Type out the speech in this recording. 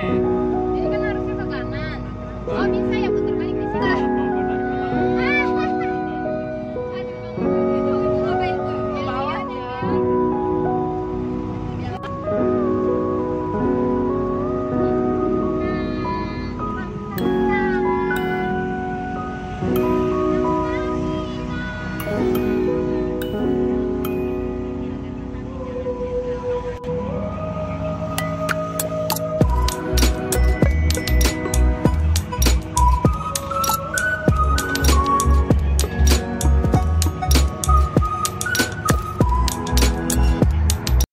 Amen.